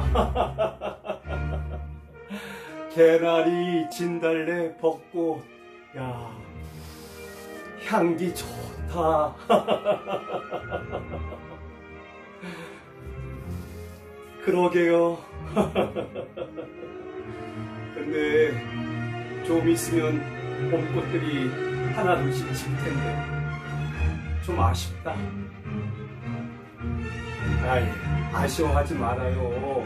개나리, 진달래, 벚꽃. 야, 향기 좋다. 그러게요. 근데 좀 있으면 봄꽃들이 하나 둘씩 질 텐데 좀 아쉽다. 아이, 아쉬워하지 말아요.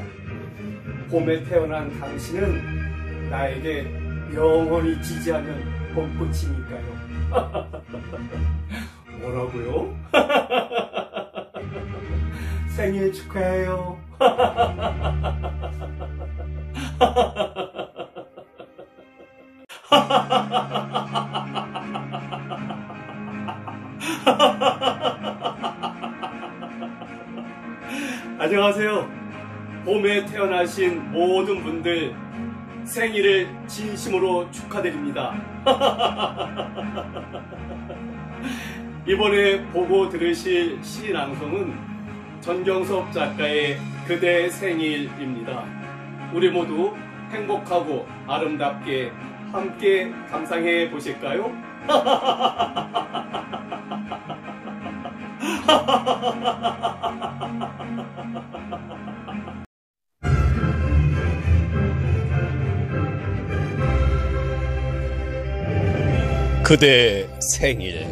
봄에 태어난 당신은 나에게 영원히 지지하는 봄꽃이니까요. 뭐라고요? 생일 축하해요. 안녕하세요. 봄에 태어나신 모든 분들 생일을 진심으로 축하드립니다. 이번에 보고 들으실 시낭송은 전경섭 작가의 그대 생일입니다. 우리 모두 행복하고 아름답게 함께 감상해 보실까요? 그대 생일.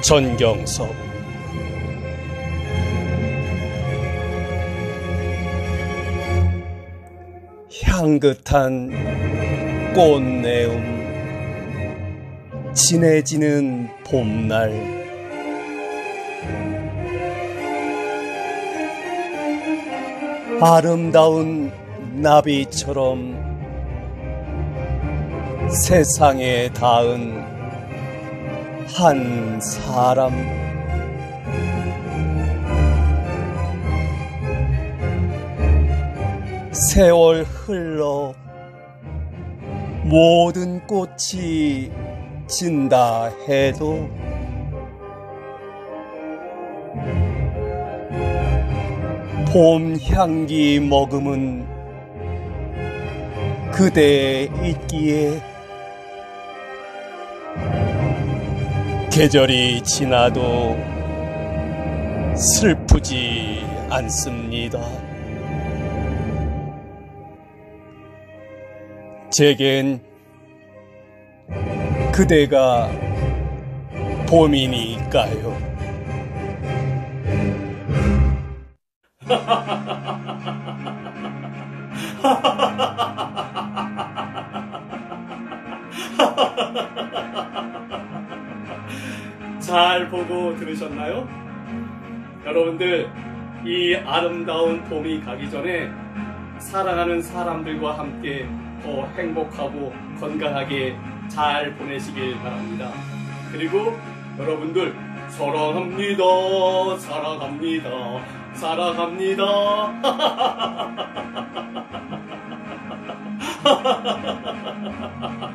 전경섭. 향긋한 꽃내음 진해지는 봄날. 아름다운 나비처럼 세상에 닿은 한 사람. 세월 흘러 모든 꽃이 진다 해도 봄 향기 머금은 그대 있기에 계절이 지나도 슬프지 않습니다. 제겐 그대가 봄이니까요. 잘 보고 들으셨나요? 여러분들, 이 아름다운 봄이 가기 전에 사랑하는 사람들과 함께 더 행복하고 건강하게 잘 보내시길 바랍니다. 그리고 여러분들, 사랑합니다. 사랑합니다. 사랑합니다.